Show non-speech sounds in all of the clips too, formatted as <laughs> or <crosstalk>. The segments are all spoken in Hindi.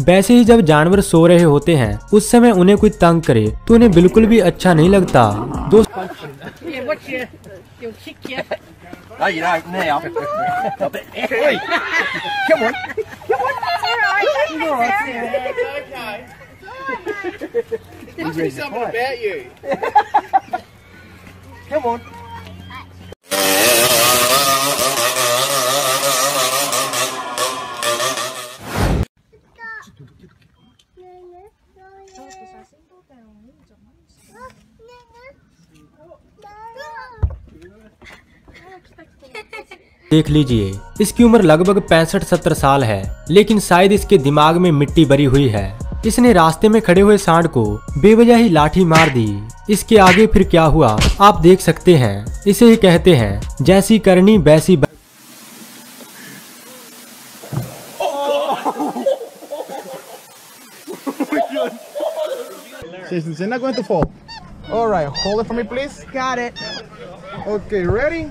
वैसे ही जब जानवर सो रहे होते हैं उस समय उन्हें कोई तंग करे तो उन्हें बिल्कुल भी अच्छा नहीं लगता दोस्त देख लीजिए इसकी उम्र लगभग पैंसठ सत्तर साल है लेकिन शायद इसके दिमाग में मिट्टी भरी हुई है इसने रास्ते में खड़े हुए सांड को बेवजह ही लाठी मार दी इसके आगे फिर क्या हुआ आप देख सकते हैं इसे ही कहते हैं जैसी करनी वैसी ब... Jason, not going to fall. All right, hold it for me, please. Got it. Okay, ready?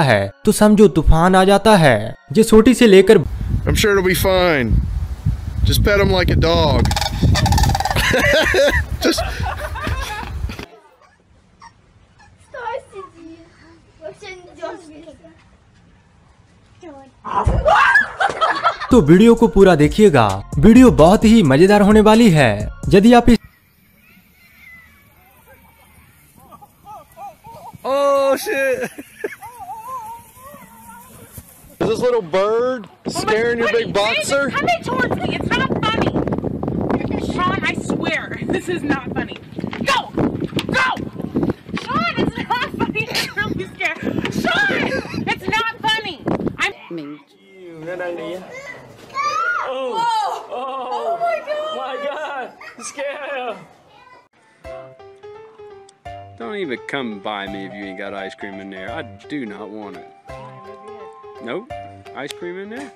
है तो समझो तूफ़ान आ जाता है जो छोटी से लेकर I'm sure it'll be fine. Just pet him like a dog. <laughs> Just तो वीडियो को पूरा देखिएगा वीडियो बहुत ही मज़ेदार होने वाली है यदि आप इस Oh shit! Is this little bird scaring your big boxer? Coming towards me. It's not funny. Sean, I swear, <laughs> this is not funny. Go! Go! Sean, it's not funny. <laughs> I'm really scared. Sean! It's not funny. I'm. mean. Oh, oh my god! Oh my god! Scared. Don't even come by me if you ain't got ice cream in there. I do not want it. Nope. Ice cream in there?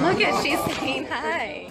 Look at she's saying hi.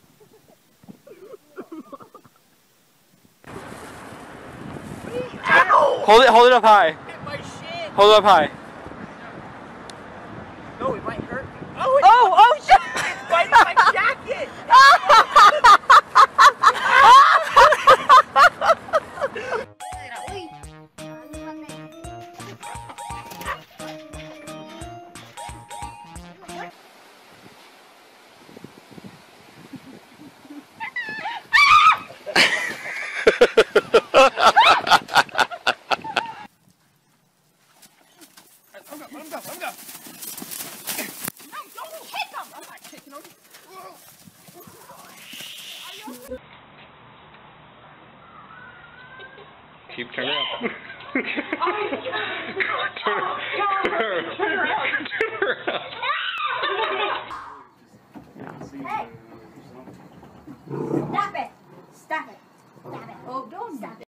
Hold it, hold it up high. Hold it up high. Keep turning up. turn, turn around. Turn around. Stop it! Stop it! Stop it! Oh, don't stop it!